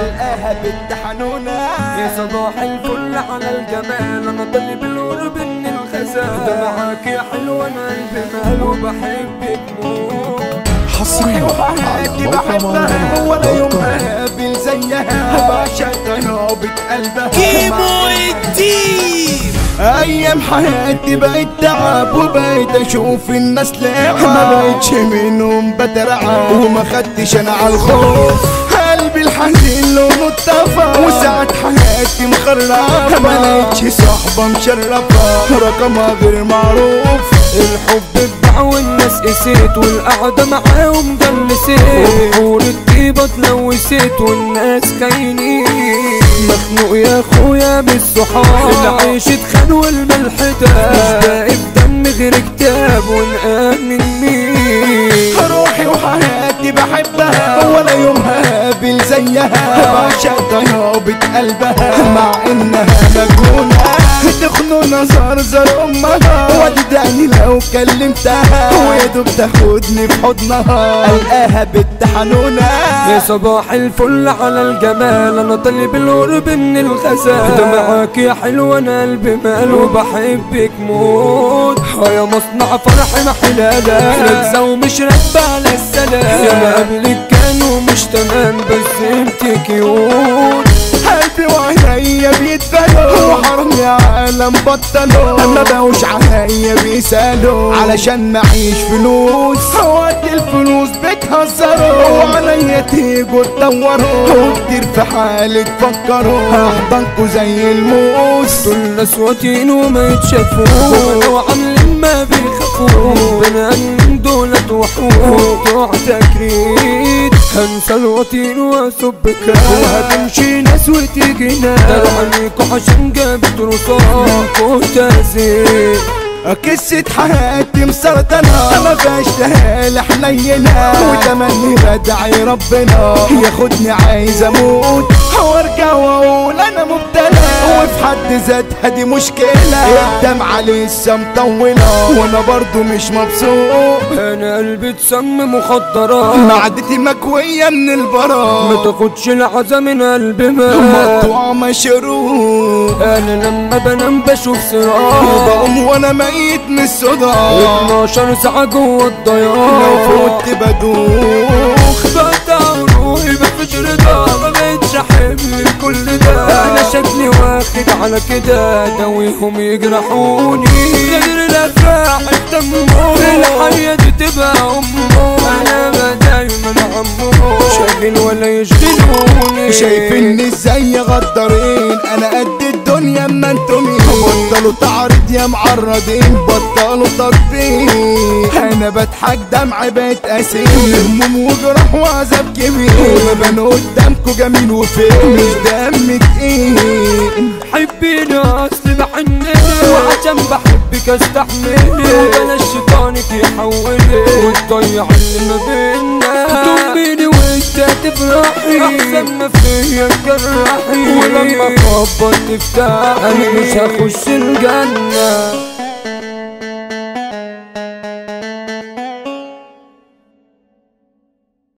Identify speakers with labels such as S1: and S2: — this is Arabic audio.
S1: القاها بنت حنونة
S2: يا صباح الفل على الجمال أنا طالب القرب من الخزان. ده معاك يا حلوة أنا قلبي مال وبحبك موت.
S1: حصريا وحياتي بحبها ولا يوم قابل زيها. بعشقها بقلبها
S3: كيمو الديب
S1: أيام حياتي بقيت تعب وبقيت أشوف الناس لعبة ما بقيتش منهم بترعب وما خدتش أنا على الخوف. قلبي الحزين لونه اتطفى وساعة حياتي مخربة ما لقيتش صحبة مشرفة رقمها غير معروف.
S2: الحب اتباع والناس قسيت والقعدة معاهم جلسيت وبحور الطيبة اتلوثت والناس كاينين. مخنوق يا اخويا بالصحاب. العيش اتخان والملح تاب. مش باقي في دم غير كتاب ونآمن مين.
S1: روحي وحياتي بحبها. ولا يوم زيها بعشقها بقلبها مع إنها مجنونة تخنون زرزر أمها. ودداني لو كلمتها. ويا دوب تاخدني في حضنها. القاها بنت حنونة
S2: يا صباح الفل على الجمال. أنا طالب القرب من الغزال. ده معاك يا حلوة أنا قلبي مال. وبحبك موت. آه يا مصنع فرح محلالة ركزة ومش راكبة على السلام. يا ما قبلك كانوا مش تمام بس انت كيوت
S1: يا عالم بطلوا. ما بقوش عليا بيسالوا. علشان معيش فلوس. وقت الفلوس بتهزروا. وعليا تيجوا تدوروا وكتير في حالي تفكروا هحضنكوا زي الموس.
S2: دول ناس واطيين وما يتشافوا لو عاملين ما بيخافوا بني بتوع تكريت. هنسى الوطين واسب كاس وهتمشي ناس داروا عليكوا عشان جابت رصاص وتأذيت
S1: قصة حياتي مسرطنة ما فيهاش تهالي حنينة. وتمني بدعي ربنا. ياخدني عايز أموت. وارجع واقول أنا مبتلى. وفي حد ذاتها دي مشكلة. الدمعة لسه مطولة. وأنا برضو مش مبسوط.
S2: أنا قلبي اتسم مخدرات
S1: معدتي مكوية من
S2: ما
S1: البراء
S2: تاخدش العزا من قلبي ما.
S1: مقطوع مشروط
S2: أنا لما بنام بشوف صراع.
S1: بقوم وأنا ميت من الصداع.
S2: 12 ساعة جوه
S1: لو
S2: الضياع
S1: فوت بدوخ.
S2: بقطع روحي مفيش رضا ما بقتش أحب كل ده. أنا شكلي واخد على كده. دويهم يجرحوني. غير الأفراح التمور الحياة دي تبقى امه أنا دايما عمو شاغل ولا يشغلوني
S1: شايفيني إزاي غدارين. أنا قد الدنيا اما أنتم بطلوا تعرض يا معرضين بطلوا تطبيق. أنا بضحك دمع بقت أسير. هموم وجرح وعذاب كبير. ببان قدامكوا جميل وفين مش دم تقيل.
S2: حبيني اصل بحنني وعشان بحبك استحملي وبلاش شيطانك يحولي وتضيع اللي ما بينا تؤمني وانت تفرحي. أحسن ما فيا تجرحي ولما اخبط تفتحي. أنا مش هخش الجنة.